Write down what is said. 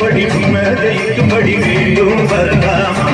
படி உண்மை ஜெயிக்கும்படி வேண்டும். வரலாம்